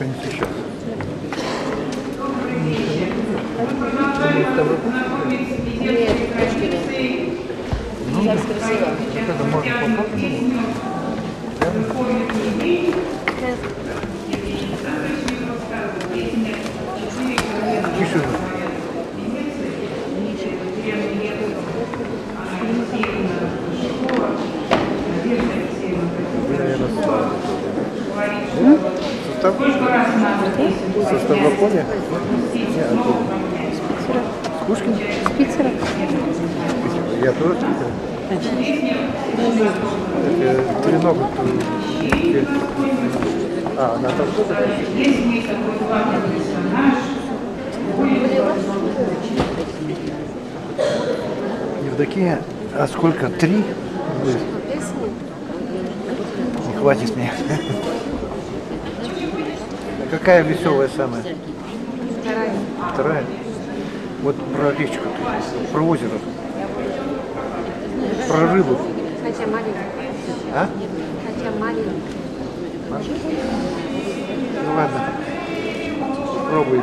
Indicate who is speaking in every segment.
Speaker 1: принесу сейчас.
Speaker 2: Нет, Пушкина. Сейчас красиво.
Speaker 1: Вот это можно попробовать. Тише? Состав? Нет, оттуда. С Пушкин?
Speaker 2: С Питера.
Speaker 1: Я тоже с Питера. Это треногу. А, она там тоже? Евдокия, а сколько? Три? Не хватит мне. Какая веселая самая?
Speaker 2: Вторая.
Speaker 1: Вторая? Вот про речку, про озеро, про рыбу.
Speaker 2: Хотя маленькая.
Speaker 1: А?
Speaker 2: Хотя маленькая.
Speaker 1: Ну ладно. Попробуй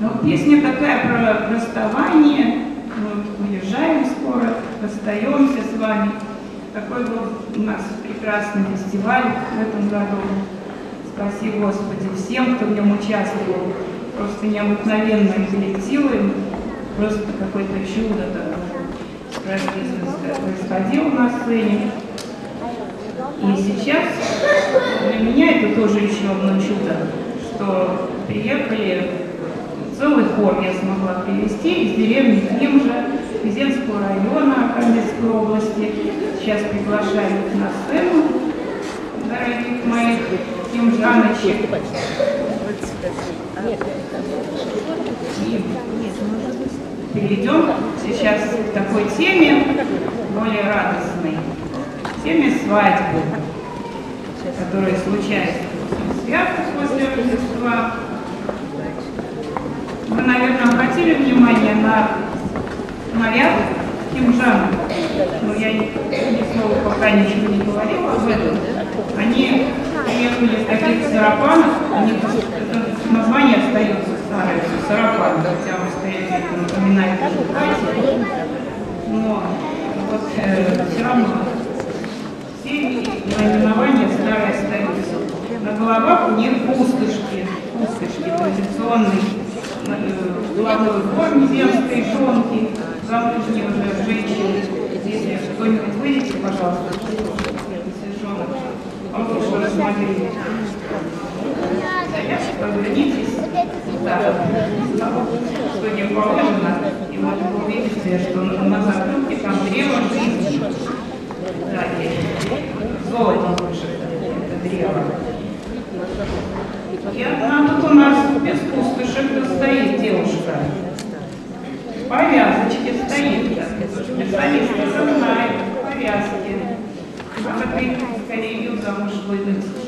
Speaker 1: Но песня такая про расставание. Мы уезжаем скоро, расстаемся с вами. Такой был у нас прекрасный фестиваль в этом году. Спаси Господи всем, кто в нем участвовал. Просто необыкновенные коллективы, просто какое-то чудо такое происходило на сцене. И сейчас для меня это тоже еще одно чудо, что приехали целый хор я смогла привезти из деревни Кимжа, Везенского района Архангельской области. Сейчас приглашаю их на сцену, дорогих моих кимжаночек. Перейдем сейчас к такой теме, более радостной, теме свадьбы, которая случается после святок, после на наряд кимжан, но я ни слова пока ничего не говорила об этом. Они приехали в таких сарафанах, они, это название остается старое, сарафан, хотя это напоминает платье. Но вот э, все равно все наименования старые остаются. На головах у них пустышки, пустышки традиционные, головой форме земской шонки, замужние уже женщины. Если что-нибудь выйдете, пожалуйста. А вот что рассмотрели. Повернитесь. Да. Что не положено. И вот вы увидите, что на закрутке там древо жизни. Да, и золото вышито. Это древо. И одна тут у нас без пустышек В повязочке стоит. Специалисты знают повязки. Ты скорее ее замуж выдать.